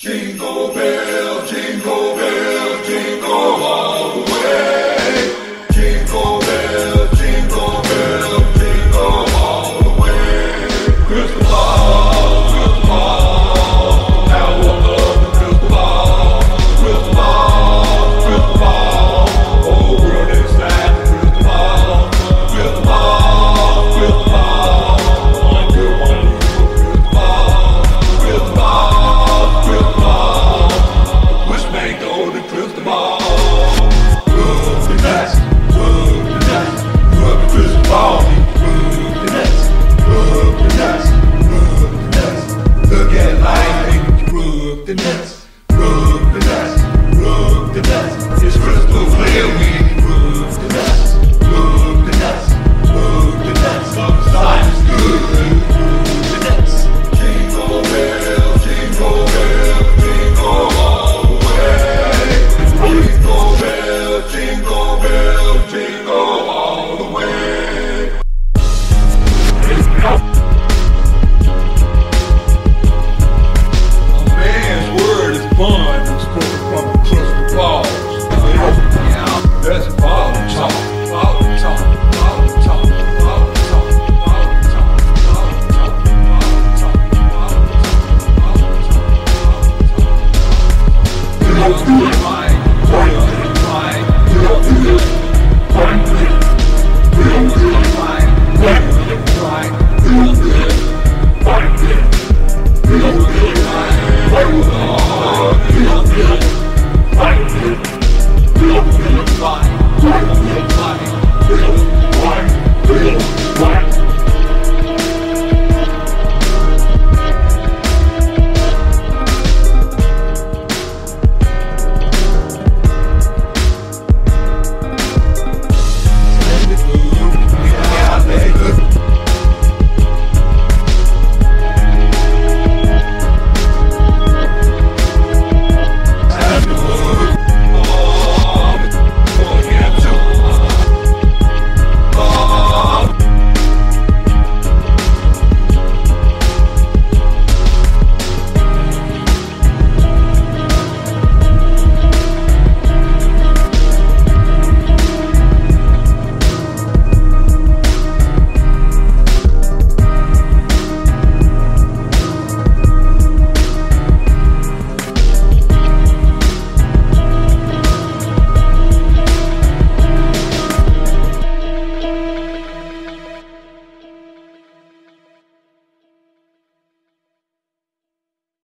Jingle bell, jingle bell, Yes.